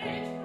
Amen.